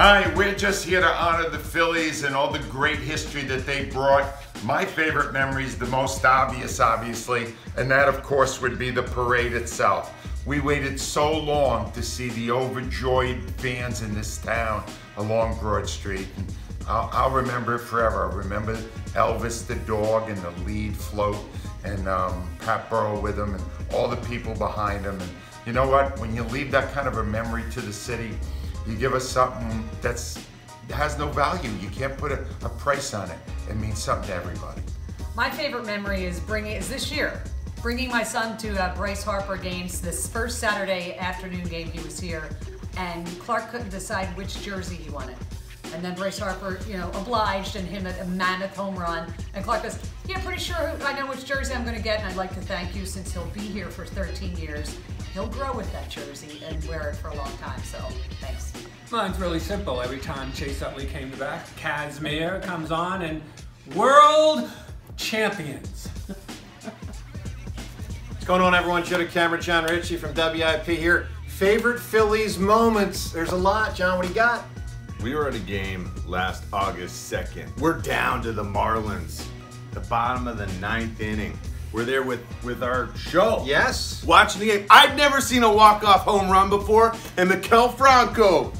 Hi, we're just here to honor the Phillies and all the great history that they brought. My favorite memory is the most obvious, obviously, and that, of course, would be the parade itself. We waited so long to see the overjoyed fans in this town along Broad Street. And I'll, I'll remember it forever. I remember Elvis the dog and the lead float and um, Pat Burrell with him and all the people behind him. And you know what? When you leave that kind of a memory to the city, you give us something that's has no value. You can't put a, a price on it. It means something to everybody. My favorite memory is bringing is this year, bringing my son to uh, Bryce Harper games. This first Saturday afternoon game, he was here, and Clark couldn't decide which jersey he wanted. And then Bryce Harper, you know, obliged and him at a mammoth home run. And Clark goes, "Yeah, pretty sure I know which jersey I'm going to get." And I'd like to thank you since he'll be here for 13 years. He'll grow with that jersey and wear it for a long time. So thanks. Mine's really simple. Every time Chase Utley came to bat, Kashmir comes on and world champions. What's going on, everyone? Joe Camera, Jon Ritchie from WIP here. Favorite Phillies moments. There's a lot. John, what do you got? We were at a game last August 2nd. We're down to the Marlins, the bottom of the ninth inning. We're there with, with our show. Yes. Watching the game. I'd never seen a walk-off home run before, and Maikel Franco,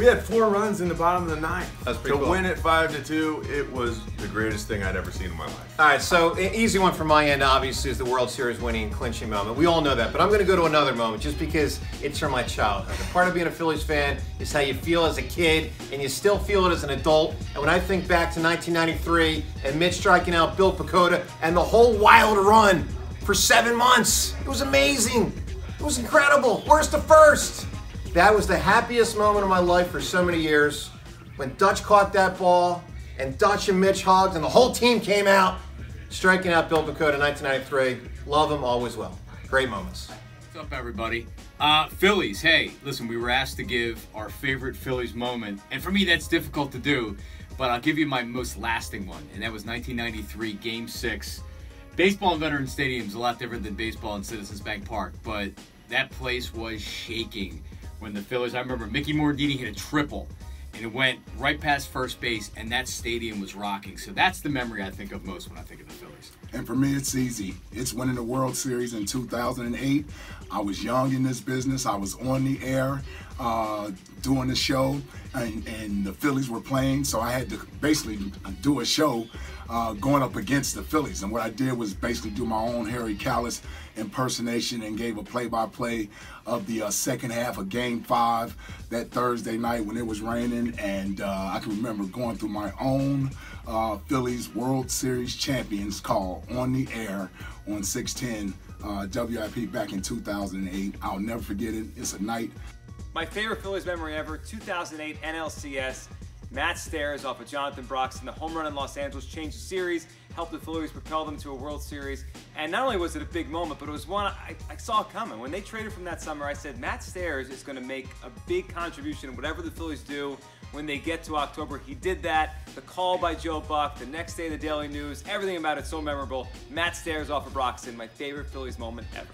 We had four runs in the bottom of the ninth. That's pretty to cool. win it five to two, it was the greatest thing I'd ever seen in my life. All right, so e- easy one from my end, obviously, is the World Series winning clinching moment. We all know that, but I'm going to go to another moment just because it's from my childhood. A part of being a Phillies fan is how you feel as a kid, and you still feel it as an adult. And when I think back to 1993 and Mitch striking out Bill Pecota and the whole wild run for seven months, it was amazing. It was incredible. Worst to first. That was the happiest moment of my life for so many years when Dutch caught that ball and Dutch and Mitch hugged and the whole team came out striking out Bill Pecota in 1993. Love him, always will. Great moments. What's up, everybody? Uh, Phillies. Hey, listen, we were asked to give our favorite Phillies moment, and for me, that's difficult to do. But I'll give you my most lasting one, and that was 1993, Game Six. Baseball in Veterans Stadium is a lot different than baseball in Citizens Bank Park, but that place was shaking when the Phillies. I remember Mickey Morandini hit a triple, and it went right past first base, and that stadium was rocking. So that's the memory I think of most when I think of the Phillies. And for me, it's easy. It's winning the World Series in 2008. I was young in this business. I was on the air uh, doing the show, and, and the Phillies were playing. So I had to basically do a show uh, going up against the Phillies. And what I did was basically do my own Harry Kalas impersonation and gave a play-by-play of the uh, second half of Game Five that Thursday night when it was raining. And uh, I can remember going through my own uh, Phillies World Series champions call on the air on 610 uh, WIP back in 2008. I'll never forget it. It's a night My favorite Phillies memory ever, 2008 NLCS. Matt Stairs off of Jonathan Broxton. The home run in Los Angeles changed the series, helped the Phillies propel them to a World Series. And not only was it a big moment, but it was one I, I saw coming. When they traded from that summer, I said, Matt Stairs is going to make a big contribution whatever the Phillies do when they get to October. He did that. The call by Joe Buck, the next day, the Daily News, everything about it so memorable. Matt Stairs off of Broxton, my favorite Phillies moment ever.